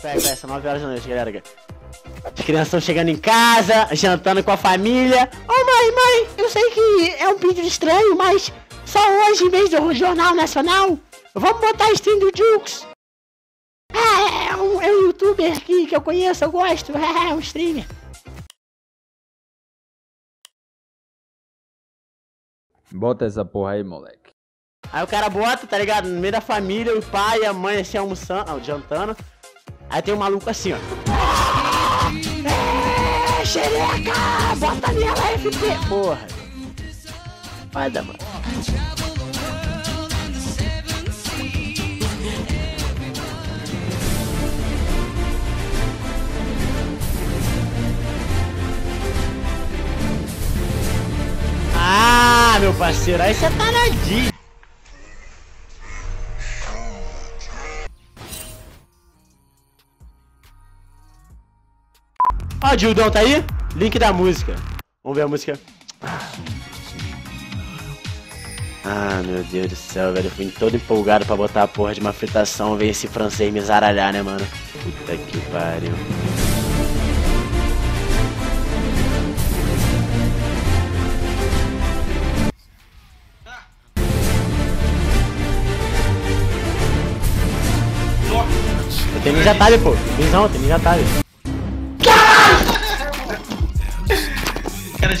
Pega, pega, são 9 horas da noite, galera. As crianças estão chegando em casa, jantando com a família. Oh, mãe, mãe, eu sei que é um pedido estranho, mas só hoje, em vez do Jornal Nacional, vamos botar a stream do Jukes. É, é um, é um youtuber aqui que eu conheço, eu gosto. É, um streamer. Bota essa porra aí, moleque. Aí o cara bota, tá ligado? No meio da família, o pai e a mãe assim almoçando, jantando. Aí tem um maluco assim, ó. É, xereca! Bota minha FP! Porra. Dar, mano. Ah, meu parceiro, aí você tá na Disney. Ó, Dildão tá aí? Link da música. Vamos ver a música. Ah, meu Deus do céu, velho. Eu fui todo empolgado pra botar a porra de uma fritação, ver esse francês me zaralhar, né, mano? Puta que pariu. Eu tenho Ninja Tile, pô. Visão, tem Ninja Tile.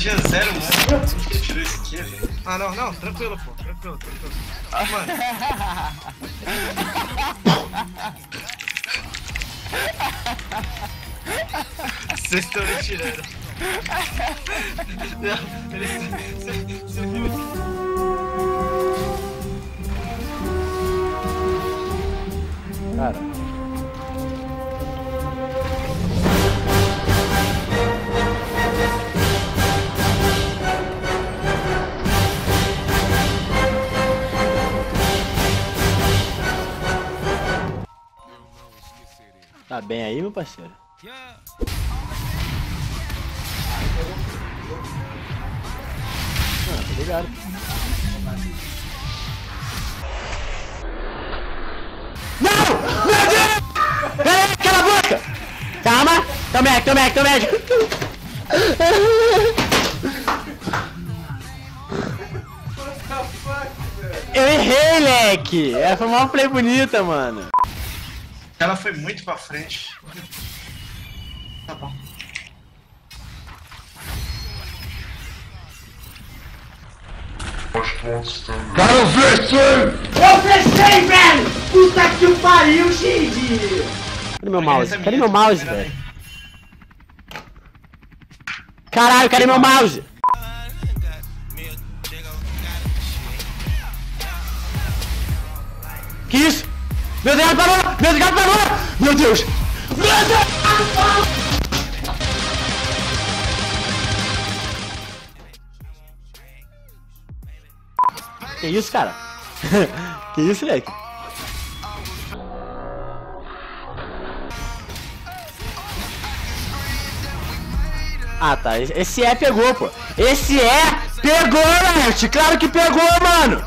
Tinha zero, mano. Onde que ele tirou isso aqui, velho? Ah, não, não, tranquilo, pô, tranquilo, tranquilo. Mano, vocês estão me tirando. Não, eles. Tá bem aí, meu parceiro? Ah, tô ligado. Não! Meu Deus! Peraí, cala a boca! Calma! Tô médico, tô médico, tô médico! Eu errei, leque! Essa foi uma play bonita, mano. Ela foi muito pra frente. Tá bom. Eu fechei, velho! Puta que o pariu, Xid! Cadê meu mouse? Cadê meu mouse, velho? Caralho, cadê meu mouse? Que isso? Meu Deus, parou! Meu! Meu Deus! Meu Deus! Que isso, cara? que isso, moleque? Ah, tá. Esse é pegou, pô. Esse é pegou, Leste. Claro que pegou, mano.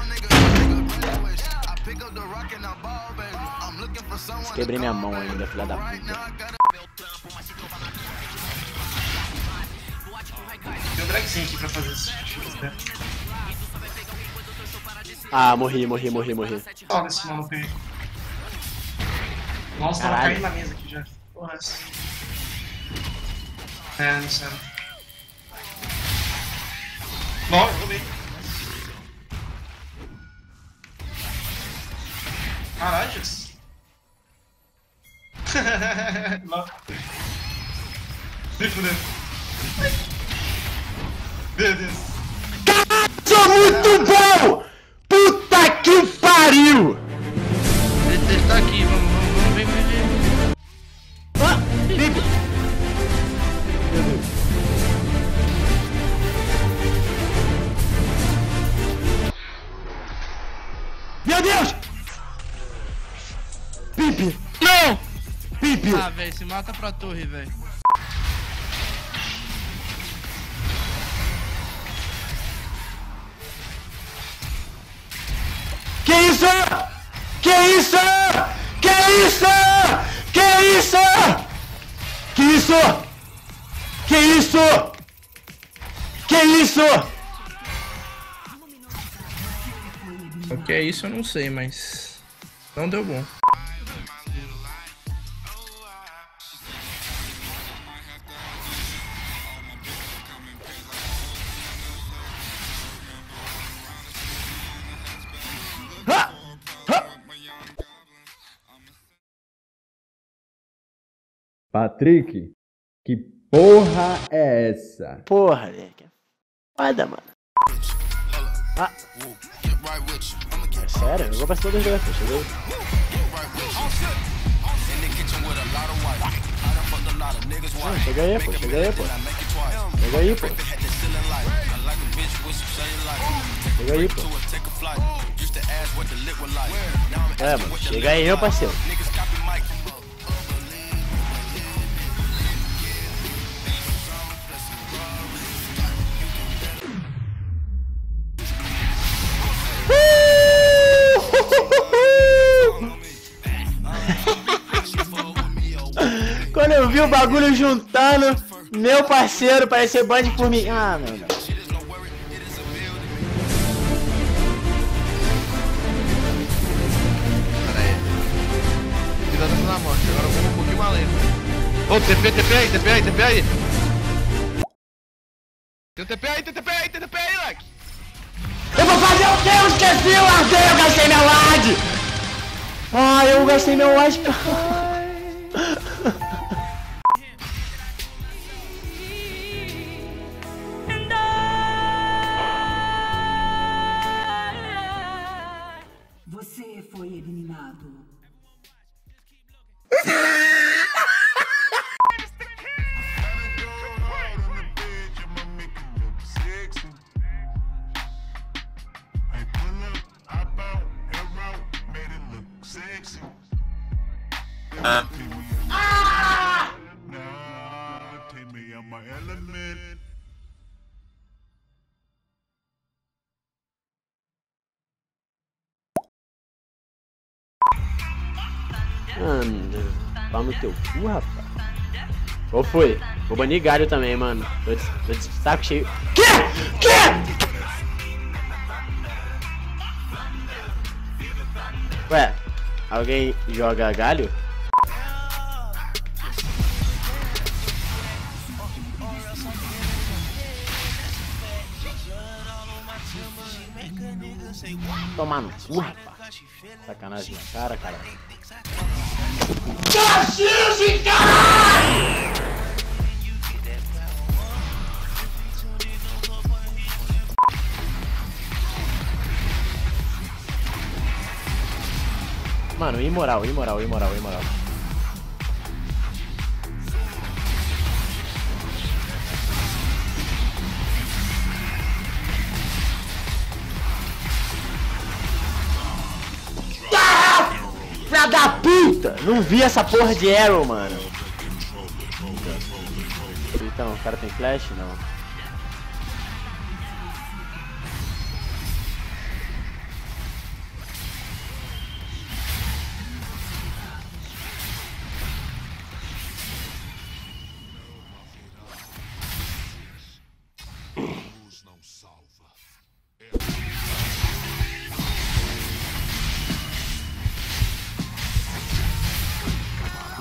Quebrei minha mão ainda, filha da puta. Tem um dragzinho aqui pra fazer isso. né? Ah, morri, morri, morri, morri. Olha esse maluco aí. Nossa, tava caindo na mesa aqui já. Porra, essa. É, não sei. Não, eu roubei. Caralho, Jesus. Lá. Se fudeu. Meu Deus. Sou muito bom! Puta que pariu! Ele está aqui, vamos, vamos, vamos, vem, vem, vem. Ah, Bibi. Meu Deus. Meu Deus! Pipe! Não! Ah, velho, se mata pra torre, velho. Que isso? Que isso? Que isso? Que isso? isso? Que isso? Que isso? O que é isso eu não sei, mas. Não deu bom. Patrick, que porra é essa? Porra, Leque. Foda, mano. Ah. É sério? Eu vou pra cima dos dois. Chegou. Ah, chega aí, pô. Chega aí, pô. Chega aí, pô. Chega aí, pô. É, mano. Chega aí, meu parceiro. Quando eu vi o bagulho juntando, meu parceiro parecia band por mim. Ah, meu Deus. Na morte. Agora eu vou um pouquinho mais. Ô, TP, TP aí, TP aí, TP aí. Tem TP aí, tem TP aí, tem TP aí, moleque. Eu vou fazer o quê? Eu esqueci o ardeio, eu gastei meu ad! Ah, eu gastei meu ad. Mano, pau no teu cu, rapaz. Qual foi? Vou banir galho também, mano. Tô de, tô de saco cheio. Que? Que? Ué, alguém joga galho? Tomar no cu, rapaz. Sacanagem na cara, cara. Mano, imoral, imoral, imoral, imoral. Puta! Não vi essa porra de arrow, mano. Então, o cara tem flash? Não.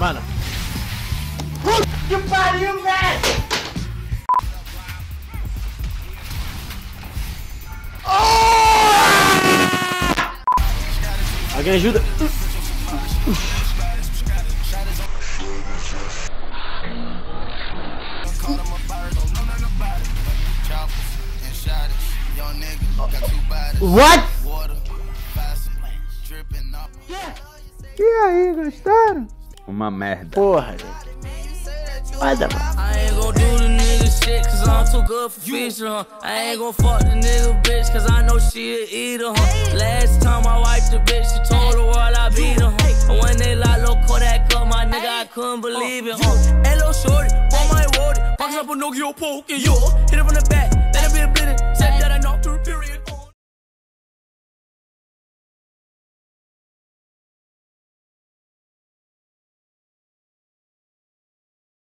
Mano. Puta que pariu, velho! Oh! Alguém ajuda? What? E aí, gostaram? Uma merda. Porra, gente. Vai mano. I ain't gon' do the nigga shit cause I'm too good for feature, huh? I ain't gon' fuck the nigga bitch cause I know she a eater, huh? Last time I wiped the bitch, she told the world I beat her, huh? And when they lock low Kodak up, my nigga, I couldn't uh, believe it, huh? Hello, shorty, for my word, box up a Nokia poke, yo. Hit it from the back, let it be a bleeding, set